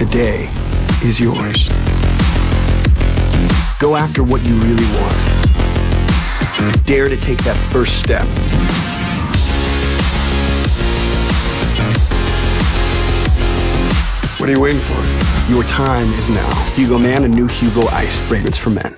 Today is yours. Go after what you really want. Dare to take that first step. What are you waiting for? Your time is now. Hugo Man a new Hugo Ice fragrance for men.